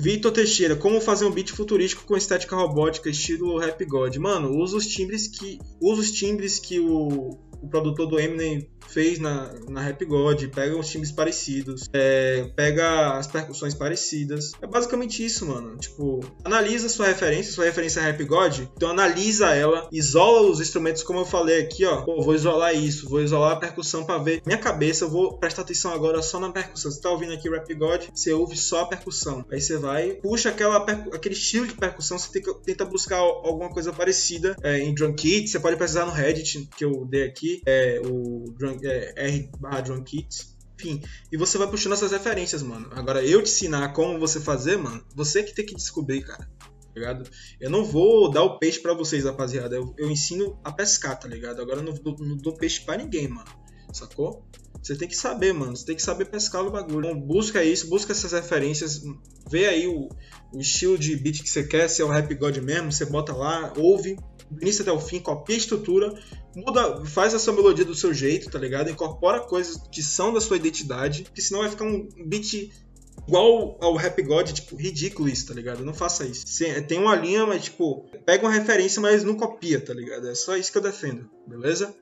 Vitor Teixeira, como fazer um beat futurístico com estética robótica, estilo Rap God? Mano, usa os timbres que. Usa os timbres que o, o produtor do Eminem fez na, na Rap God, pega os timbres parecidos, é, pega as percussões parecidas. É basicamente isso, mano. Tipo, analisa sua referência, sua referência é Rap God, então analisa ela, isola os instrumentos, como eu falei aqui, ó. Pô, vou isolar isso, vou isolar a percussão para ver minha cabeça, eu vou prestar atenção agora só na percussão. Você tá ouvindo aqui Rap God, você ouve só a percussão. Aí você vai, puxa aquela, aquele estilo de percussão, você tenta buscar alguma coisa parecida é, em Drum Kit, você pode pesquisar no Reddit, que eu dei aqui, é, o é, R barra Kits. Enfim, e você vai puxando essas referências, mano. Agora, eu te ensinar como você fazer, mano, você que tem que descobrir, cara. Tá ligado? Eu não vou dar o peixe para vocês, rapaziada. Eu, eu, ensino a pescar, tá ligado? Agora eu não, não, não dou peixe para ninguém, mano. Sacou? Você tem que saber, mano. Você tem que saber pescar o bagulho. Então, busca isso, busca essas referências. Vê aí o, o estilo de beat que você quer, se é o rap god mesmo. Você bota lá, ouve, do início até o fim, copia a estrutura, muda, faz essa melodia do seu jeito, tá ligado? Incorpora coisas que são da sua identidade, porque senão vai ficar um beat igual ao Rap God, tipo, ridículo isso, tá ligado? Não faça isso. Tem uma linha, mas, tipo, pega uma referência, mas não copia, tá ligado? É só isso que eu defendo, beleza?